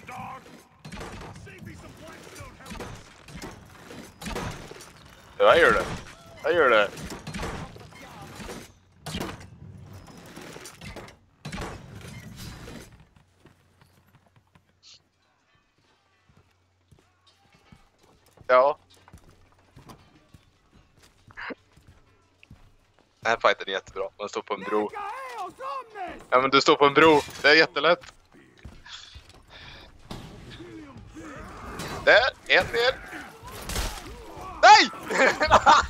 down, dog! Save me some points help us! Jag gör det. Jag gör det. Ja. Den här fighten är jättebra. Man står på en bro. Ja men du står på en bro. Det är jättelätt. that? Ant-Man? Hey!